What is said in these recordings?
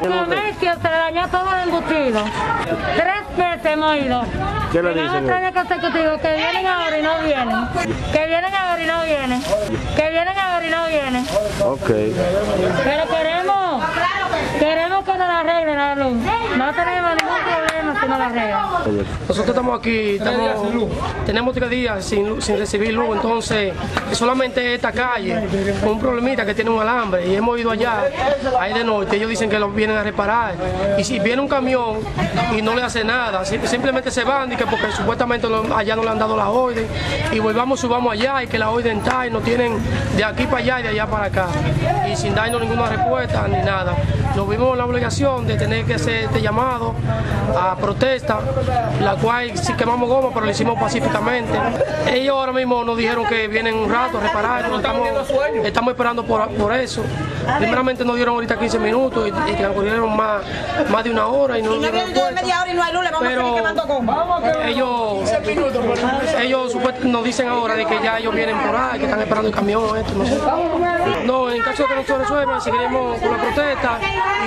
Comercio se le dañó todo el embutido. Tres veces hemos ido. ¿Qué le dicen? Tres años consecutivos que vienen ahora y no vienen. Que vienen ahora y no vienen. Que vienen ahora y no vienen. Ok. Pero queremos, queremos que nos la arreglen la luz. No tenemos ningún problema si nos la arreglan. Nosotros estamos aquí, estamos, tenemos tres días sin, sin recibir luz, entonces solamente esta calle, con un problemita que tiene un alambre y hemos ido allá, ahí de noche, ellos dicen que lo vienen a reparar y si viene un camión y no le hace nada, sim- simplemente se van y que porque supuestamente no- allá no le han dado la orden y volvamos, subamos allá y que la orden está y nos tienen de aquí para allá y de allá para acá y sin darnos ninguna respuesta ni nada. Nos vimos en la obligación de tener que hacer este llamado a protesta, la cual sí quemamos goma, pero lo hicimos pacíficamente. Ellos ahora mismo nos dijeron que vienen un rato a reparar, estamos, estamos esperando por, por eso. Primeramente nos dieron ahorita 15 minutos y, y transcurrieron más, más de una hora y no Si no dieron media hora y no hay luz, le vamos a seguir Pero quemando goma. ellos, ellos nos dicen ahora de que ya ellos vienen por ahí, que están esperando el camión, esto, no sé. No, en caso de que no se resuelva, seguiremos con la protesta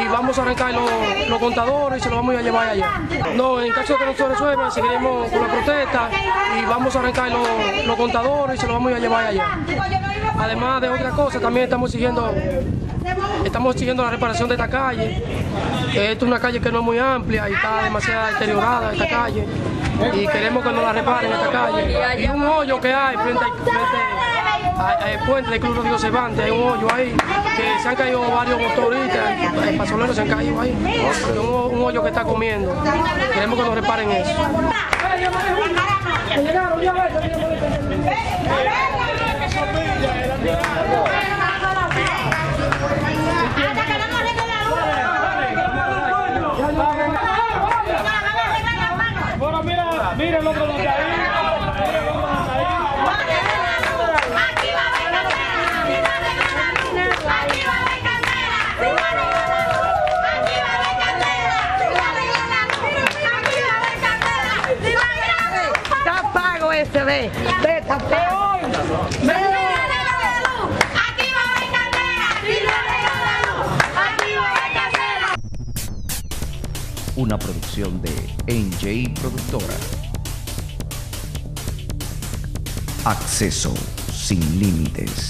y vamos a arrancar los, los contadores y se los vamos a llevar allá. No, en caso de que no se resuelva, seguiremos con la protesta y vamos a arrancar los, los contadores y se los vamos a llevar allá. Además de otra cosa, también estamos siguiendo Estamos siguiendo la reparación de esta calle. Eh, Esta es una calle que no es muy amplia y está demasiado deteriorada esta calle. Y queremos que nos la reparen esta calle. Y un hoyo que hay frente, al puente del Club Rodrigo Cervantes, hay un hoyo ahí que se han caído varios motoristas, eh, pasoleros se han caído ahí. Un, un hoyo que está comiendo. Queremos que nos reparen eso. Aquí va a haber candela, si no arreglan la luz. Aquí va a haber candela. Aquí va a candela. Está ese, ve. Ve, está luz. Aquí va a haber candela, si no arreglan la luz. Aquí va a haber candela. Una producción de NJ Productora. Acceso sin límites.